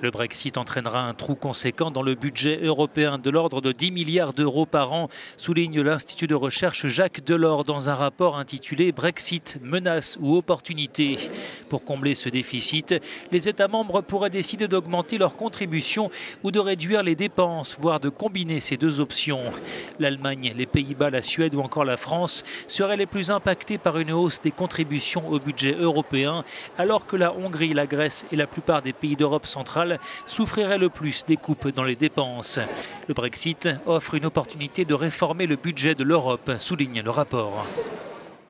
Le Brexit entraînera un trou conséquent dans le budget européen de l'ordre de 10 milliards d'euros par an, souligne l'Institut de recherche Jacques Delors dans un rapport intitulé Brexit, menace ou opportunité. Pour combler ce déficit, les États membres pourraient décider d'augmenter leur contribution ou de réduire les dépenses, voire de combiner ces deux options. L'Allemagne, les Pays-Bas, la Suède ou encore la France seraient les plus impactés par une hausse des contributions au budget européen, alors que la Hongrie, la Grèce et la plupart des pays d'Europe centrale souffriraient le plus des coupes dans les dépenses. Le Brexit offre une opportunité de réformer le budget de l'Europe, souligne le rapport.